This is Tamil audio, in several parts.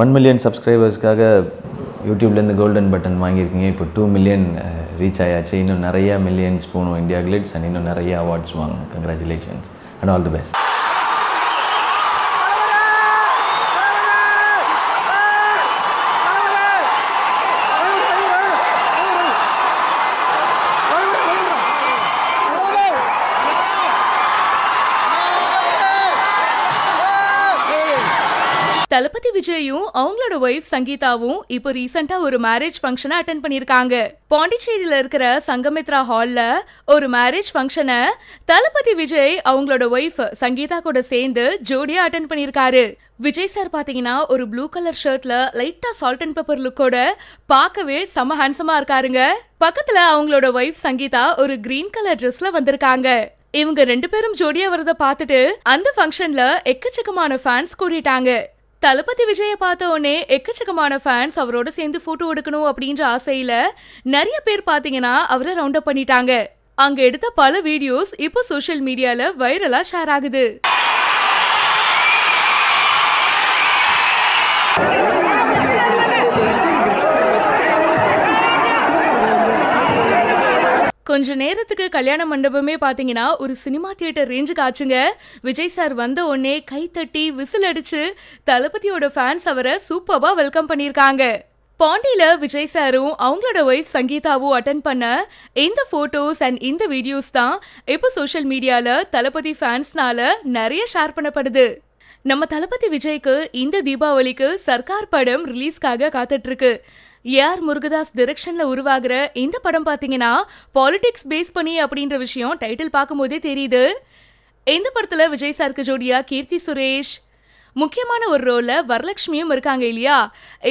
ஒன் மில்லியன் சப்ஸ்கிரைபர்ஸ்க்காக யூடியூப்லேருந்து கோல்டன் பட்டன் வாங்கியிருக்கீங்க. இப்போ டூ மில்லியன் ரீச் ஆயாச்சு. இன்னும் நிறைய மில்லியன்ஸ் போகணும். இந்தியா கிளிட்ஸ் அண்ட் இன்னும் நிறைய அவார்ட்ஸ் வாங்க congratulations and all the best Thalapathy விஜயும் அவங்களோட ஒய்ஃப் சங்கீதாவும் இப்போ ரீசெண்டா ஒரு மேரேஜ் ஃபங்க்ஷனை அட்டன் பண்ணிருக்காங்க பாண்டிச்சேரியில இருக்கிற சங்கமித்ரா ஹால்ல ஒரு மேரேஜ் ஃபங்க்ஷனை தளபதி விஜய் அவங்களோட ஒய்ஃப் சங்கீதா கூட சேர்ந்து ஜோடியா அட்டன் பண்ணிருக்காரு விஜய் சார் பாத்தீங்கன்னா ஒரு ப்ளூ கலர் ஷர்ட்ல லைட்டா சால்ட் அண்ட் பெப்பர் லுக்கோட பார்க்கவே செம ஹேண்ட்ஸமா இருக்காருங்க. பக்கத்துல அவங்களோட ஒய்ஃப் சங்கீதா ஒரு கிரீன் கலர் ட்ரெஸ்ல வந்திருக்காங்க. இவங்க ரெண்டு பேரும் ஜோடியா வரத பார்த்துட்டு அந்த ஃபங்க்ஷன்ல எக்கச்சக்கமான ஃபேன்ஸ் கூடிட்டாங்க. தளபதி விஜயை பார்த்த உடனே எக்கச்சக்கமான ஃபேன்ஸ் அவரோட சேர்ந்து ஃபோட்டோ எடுக்கணும் அப்படின்ற ஆசையில நிறைய பேர் பார்த்தீங்கன்னா அவரை ரவுண்ட் அப் பண்ணிட்டாங்க. அங்க எடுத்த பல வீடியோஸ் இப்போ சோஷியல் மீடியால வைரலா ஷேர் ஆகுது. கொஞ்ச நேரத்துக்கு கல்யாண மண்டபமே பாத்தீங்கன்னா ஒரு சினிமா தியேட்டர் ரேஞ்சுக்கு ஆச்சுங்க. விஜய் சார் வந்த உடனே கை தட்டி விசில் அடிச்சு தளபதியோட ஃபேன்ஸ் அவரை சூப்பர்வா வெல்கம் பண்ணியிருக்காங்க. பாண்டியில விஜய் சாரும் அவங்களோட ஒய்ஃப் சங்கீதாவும் அட்டன் பண்ண இந்த ஃபோட்டோஸ் அண்ட் இந்த வீடியோஸ் தான் இப்போ சோஷியல் மீடியால தளபதி ஃபேன்ஸ்னால நிறைய ஷேர் பண்ணப்படுது. நம்ம தளபதி விஜய்க்கு இந்த தீபாவளிக்கு சர்க்கார் படம் ரிலீஸ்க்காக காத்துட்ருக்கு ஏஆர் முருகதாஸ் டிரெக்ஷன்ல உருவாகிற இந்த படம் பாத்தீங்கன்னா பாலிடிக்ஸ் பேஸ் பண்ணி அப்படின்ற விஷயம் டைட்டில் பார்க்கும்போதே தெரியுது. இந்த படத்துல விஜய் சாருக்கு ஜோடியா கீர்த்தி சுரேஷ். முக்கியமான ஒரு ரோல்ல வரலட்சுமியும் இருக்காங்க இல்லையா?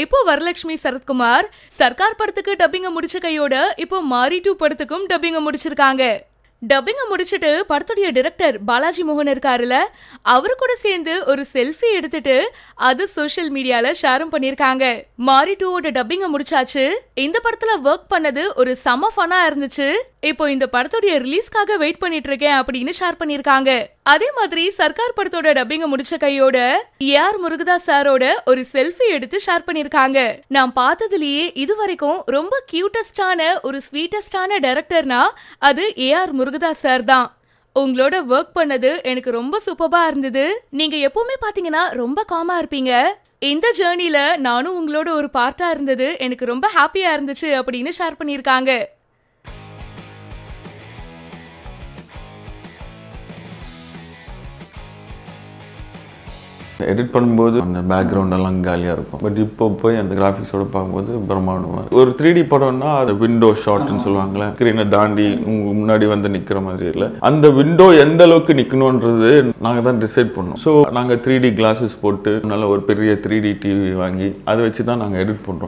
இப்போ வரலட்சுமி சரத்குமார் சர்க்கார் படத்துக்கு டப்பிங்க முடிச்ச கையோட இப்போ மாரி டூ படத்துக்கும் டப்பிங்க முடிச்சிருக்காங்க. டப்பிங்கை முடிச்சுட்டு படத்துடைய டிரெக்டர் பாலாஜி மோகன் இருக்காருல அவரு கூட சேர்ந்து ஒரு செல்ஃபி எடுத்துட்டு அது சோஷியல் மீடியால ஷேரும் பண்ணியிருக்காங்க. மாரி டூவோட டப்பிங்கை முடிச்சாச்சு. இந்த படத்துல ஒர்க் பண்ணது ஒரு சம ஃபனா இருந்துச்சு. இப்போ இந்த படத்துடைய ரிலீஸ்க்காக வெயிட் பண்ணிட்டு இருக்கேன் அப்படின்னு ஷேர் பண்ணியிருக்காங்க. அதே மாதிரி சர்க்கார் படத்தோட டப்பிங்க முடிச்ச கையோட ஏஆர் முருகதாஸ் சாரோட ஒரு செல்ஃபி எடுத்து ஷேர் பண்ணிருக்காங்க. நான் பார்த்ததுலயே இது வரைக்கும் ரொம்ப கியூட்டஸ்டான ஒரு ஸ்வீட்டஸ்டான டைரக்டர்னா அது ஏஆர் முருகதாஸ் சார் தான். உங்களோட ஒர்க் பண்ணது எனக்கு ரொம்ப சூப்பரா இருந்தது. நீங்க எப்பவுமே பாத்தீங்கன்னா ரொம்ப காமா இருப்பீங்க. இந்த ஜேர்னில நானும் உங்களோட ஒரு பார்ட்டா இருந்தது. எனக்கு ரொம்ப ஹாப்பியா இருந்துச்சு அப்படின்னு ஷேர் பண்ணியிருக்காங்க எடிட் பண்ணும்போது அந்த பேக்ரவுண்ட் எல்லாம் காலியாக இருக்கும். பட் இப்போ போய் அந்த கிராஃபிக்ஸோட பார்க்கும்போது பிரம்மாண்டமாக ஒரு த்ரீ டி படம்னா அது விண்டோ ஷாட்னு சொல்லுவாங்களே ஸ்க்ரீனை தாண்டி முன்னாடி வந்து நிற்கிற மாதிரி இல்லை. அந்த விண்டோ எந்த அளவுக்கு நிற்கணுன்றது நாங்கள் தான் டிசைட் பண்ணோம். ஸோ நாங்கள் த்ரீ டி கிளாஸஸ் போட்டு நல்ல ஒரு பெரிய த்ரீ டி டிவி வாங்கி அதை வச்சு தான் நாங்கள் எடிட் பண்ணுறோம்